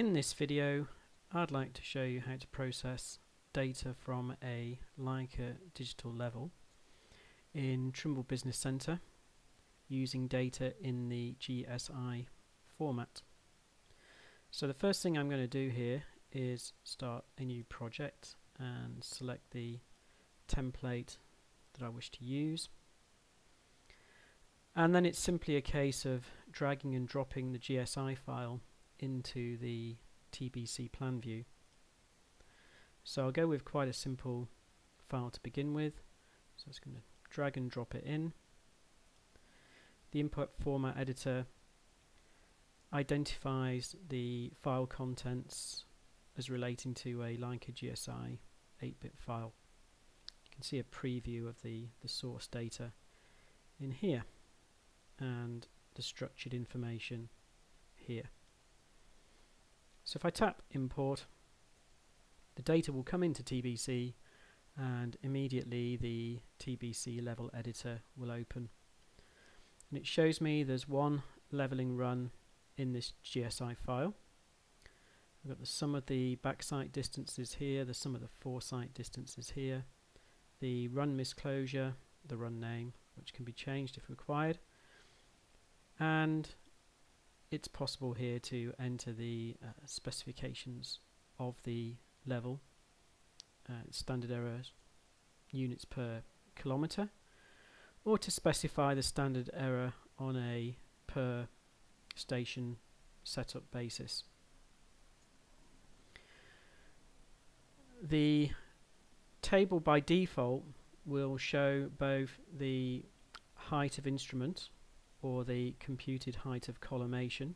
In this video I'd like to show you how to process data from a Leica digital level in Trimble Business Center using data in the GSI format. So the first thing I'm going to do here is start a new project and select the template that I wish to use and then it's simply a case of dragging and dropping the GSI file into the TBC plan view. So I'll go with quite a simple file to begin with. So I'm just going to drag and drop it in. The input format editor identifies the file contents as relating to a Leica GSI 8-bit file. You can see a preview of the, the source data in here and the structured information here. So if I tap import, the data will come into TBC and immediately the TBC level editor will open. And it shows me there's one leveling run in this GSI file. I've got the sum of the backsight distances here, the sum of the foresight distances here, the run misclosure, the run name, which can be changed if required, and it's possible here to enter the uh, specifications of the level, uh, standard errors, units per kilometre, or to specify the standard error on a per station setup basis. The table by default will show both the height of instrument or the computed height of collimation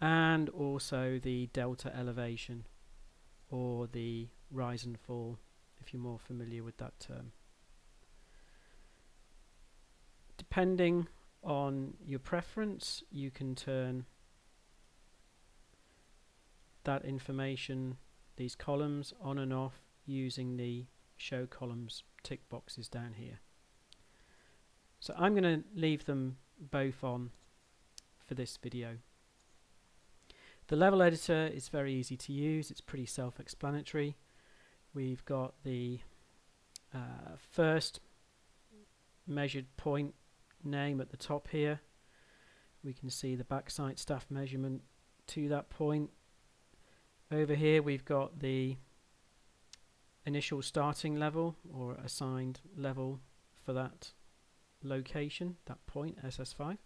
and also the delta elevation or the rise and fall if you're more familiar with that term. Depending on your preference you can turn that information, these columns on and off using the show columns tick boxes down here. So I'm going to leave them both on for this video. The level editor is very easy to use, it's pretty self-explanatory. We've got the uh, first measured point name at the top here. We can see the backsight staff measurement to that point. Over here we've got the initial starting level or assigned level for that location, that point, SS5,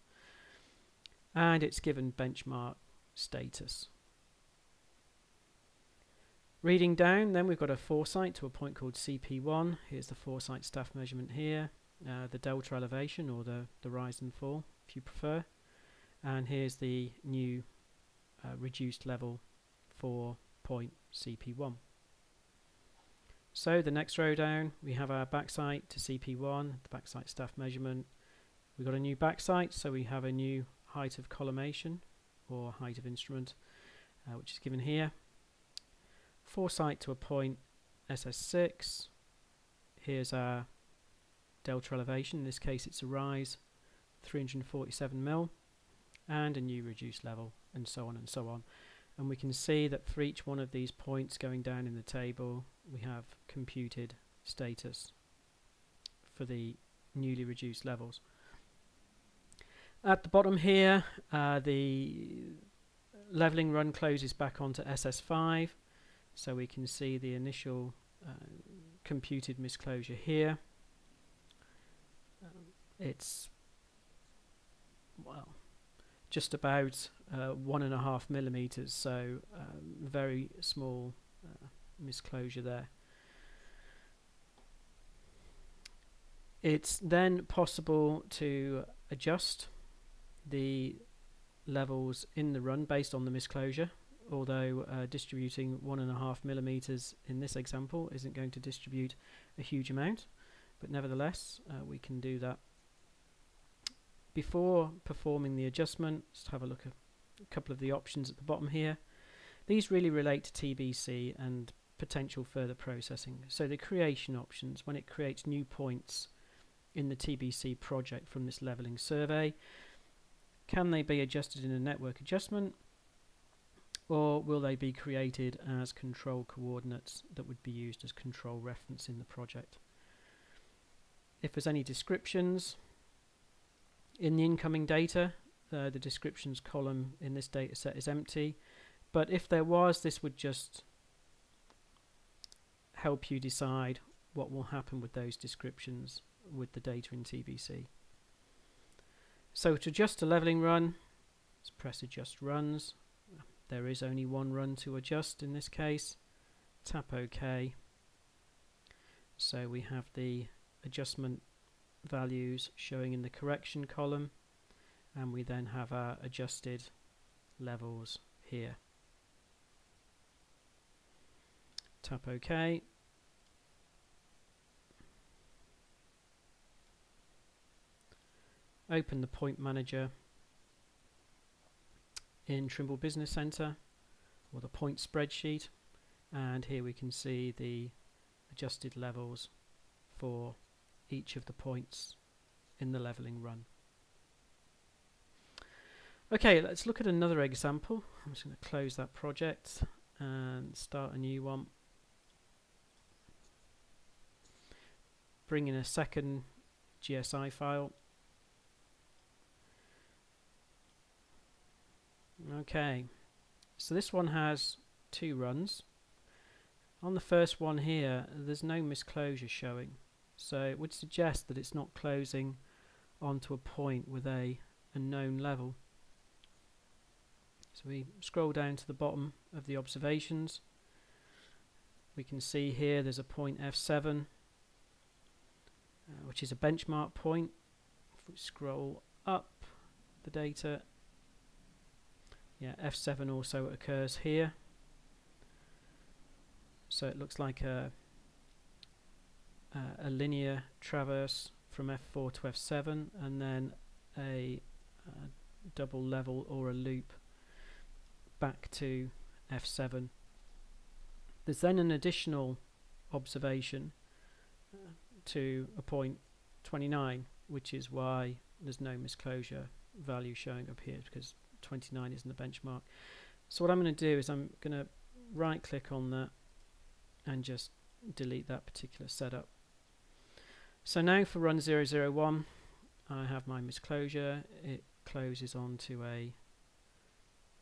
and it's given benchmark status. Reading down, then we've got a foresight to a point called CP1. Here's the foresight staff measurement here, uh, the delta elevation or the, the rise and fall, if you prefer. And here's the new uh, reduced level for point CP1. So the next row down, we have our backsight to CP1, the backsight staff measurement. We've got a new backsight, so we have a new height of collimation or height of instrument, uh, which is given here. Foresight to a point SS6. Here's our delta elevation, in this case it's a rise, 347 mil, and a new reduced level, and so on and so on and we can see that for each one of these points going down in the table we have computed status for the newly reduced levels. At the bottom here uh, the leveling run closes back onto SS5 so we can see the initial uh, computed misclosure here. Um, it's well just about uh, one and a half millimeters, so um, very small misclosure there. It's then possible to adjust the levels in the run based on the misclosure although uh, distributing one and a half millimeters in this example isn't going to distribute a huge amount but nevertheless uh, we can do that before performing the adjustment, let's have a look at a couple of the options at the bottom here. These really relate to TBC and potential further processing. So the creation options, when it creates new points in the TBC project from this leveling survey, can they be adjusted in a network adjustment or will they be created as control coordinates that would be used as control reference in the project? If there's any descriptions in the incoming data, uh, the descriptions column in this data set is empty, but if there was, this would just help you decide what will happen with those descriptions with the data in TBC. So to adjust a leveling run, let's press adjust runs. There is only one run to adjust in this case. Tap OK. So we have the adjustment values showing in the correction column and we then have our adjusted levels here. Tap OK. Open the point manager in Trimble Business Center or the point spreadsheet and here we can see the adjusted levels for each of the points in the leveling run. Okay, let's look at another example. I'm just going to close that project and start a new one. Bring in a second GSI file Okay, so this one has two runs. On the first one here, there's no misclosure showing, so it would suggest that it's not closing onto a point with a, a known level. So we scroll down to the bottom of the observations. We can see here there's a point F7, uh, which is a benchmark point. If we scroll up the data yeah F7 also occurs here. So it looks like a a linear traverse from F4 to F7 and then a, a double level or a loop back to F7 there's then an additional observation uh, to a point 29 which is why there's no misclosure value showing up here because 29 isn't the benchmark. So what I'm going to do is I'm going to right click on that and just delete that particular setup. So now for run 001 I have my misclosure. It closes onto a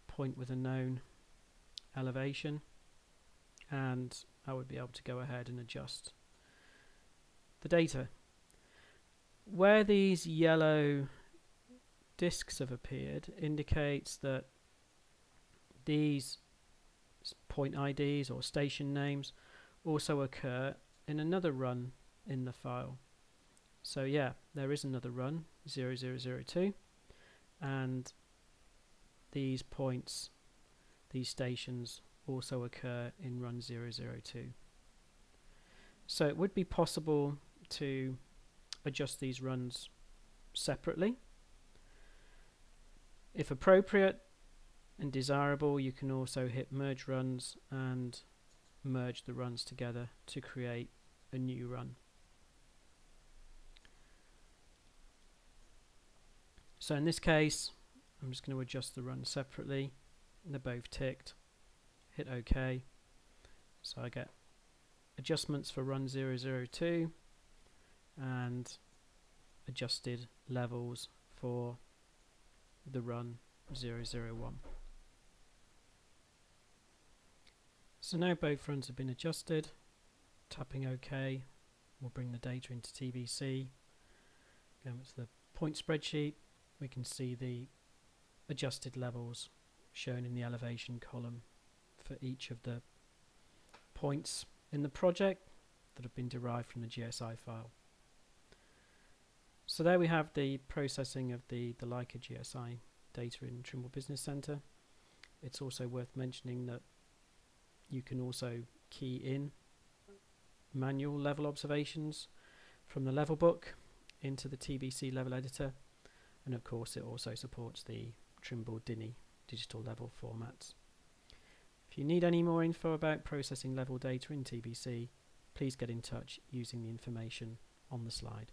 point with a known elevation and I would be able to go ahead and adjust the data. Where these yellow disks have appeared indicates that these point IDs or station names also occur in another run in the file. So yeah, there is another run, 0002, and these points, these stations also occur in run 002. So it would be possible to adjust these runs separately if appropriate and desirable, you can also hit merge runs and merge the runs together to create a new run. So in this case, I'm just going to adjust the run separately. They're both ticked. Hit OK. So I get adjustments for run 002 and adjusted levels for the run 001. So now both runs have been adjusted. Tapping OK will bring the data into TBC. Going to the point spreadsheet, we can see the adjusted levels shown in the elevation column for each of the points in the project that have been derived from the GSI file. So there we have the processing of the, the Leica GSI data in Trimble Business Center. It's also worth mentioning that you can also key in manual level observations from the level book into the TBC level editor and of course it also supports the Trimble DINI digital level formats. If you need any more info about processing level data in TBC please get in touch using the information on the slide.